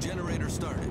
Generator started.